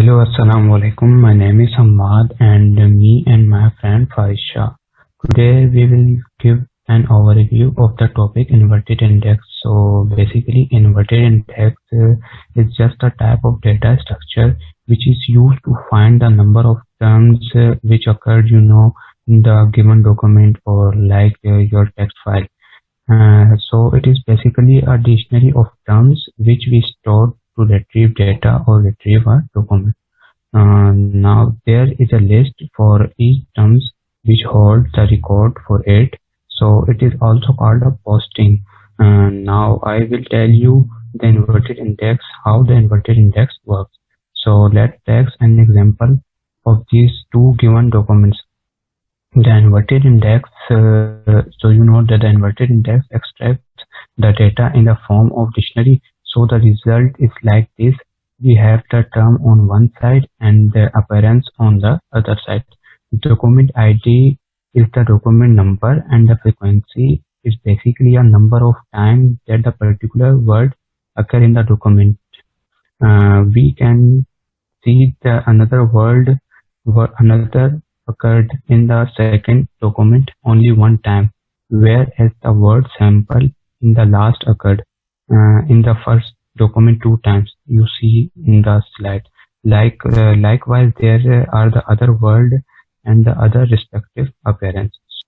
Hello, Assalamu alaikum. My name is Ahmad and me and my friend Farisha. Today we will give an overview of the topic inverted index. So basically inverted index is just a type of data structure which is used to find the number of terms which occurred you know in the given document or like uh, your text file. Uh, so it is basically a dictionary of terms which we store to retrieve data or retrieve a document. Uh, now there is a list for each terms which holds the record for it. So it is also called a posting. Uh, now I will tell you the inverted index, how the inverted index works. So let's take an example of these two given documents. The inverted index, uh, so you know that the inverted index extracts the data in the form of dictionary so the result is like this. We have the term on one side and the appearance on the other side. Document ID is the document number and the frequency is basically a number of times that the particular word occur in the document. Uh, we can see the another word, another occurred in the second document only one time, whereas the word sample in the last occurred uh, in the first document two times you see in the slide like uh, likewise there are the other word and the other respective appearances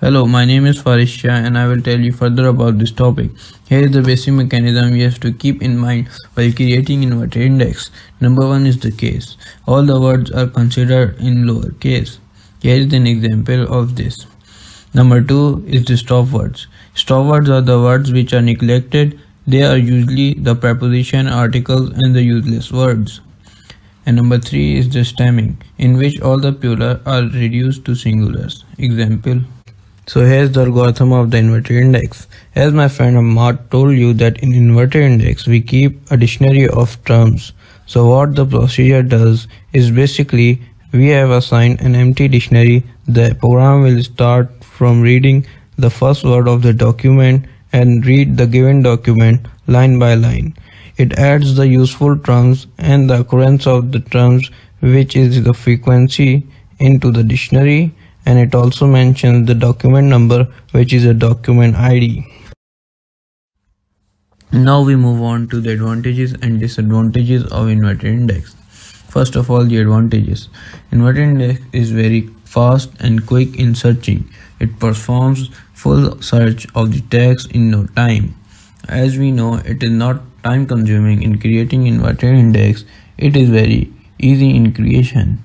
Hello, my name is Farisha and I will tell you further about this topic. Here is the basic mechanism you have to keep in mind while creating inverted index. Number one is the case. All the words are considered in lower case. Here is an example of this. Number two is the stop words. Stop words are the words which are neglected. They are usually the preposition, articles and the useless words. And number three is the stemming, in which all the plural are reduced to singulars. Example. So here's the algorithm of the inverted index. As my friend Ahmad told you that in inverted index we keep a dictionary of terms. So what the procedure does is basically we have assigned an empty dictionary. The program will start from reading the first word of the document and read the given document line by line. It adds the useful terms and the occurrence of the terms which is the frequency into the dictionary and it also mentions the document number which is a document ID. Now we move on to the advantages and disadvantages of inverted index. First of all the advantages. Inverted index is very fast and quick in searching. It performs full search of the text in no time. As we know, it is not time consuming in creating inverted index. It is very easy in creation.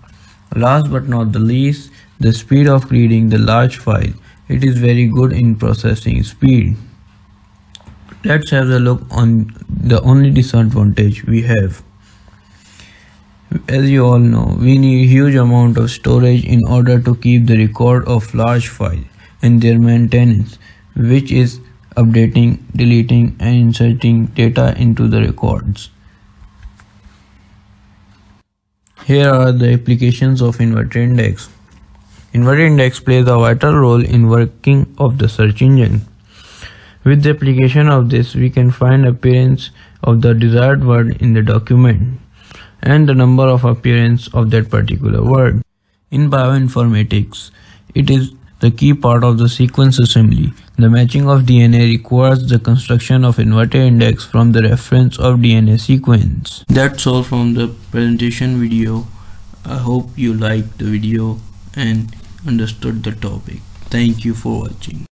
Last but not the least, the speed of reading the large file. It is very good in processing speed. Let's have a look on the only disadvantage we have. As you all know, we need huge amount of storage in order to keep the record of large file and their maintenance, which is updating, deleting and inserting data into the records. Here are the applications of inverted index. Inverted index plays a vital role in working of the search engine. With the application of this, we can find appearance of the desired word in the document and the number of appearance of that particular word. In bioinformatics, it is the key part of the sequence assembly. The matching of DNA requires the construction of inverted index from the reference of DNA sequence. That's all from the presentation video. I hope you liked the video and understood the topic. Thank you for watching.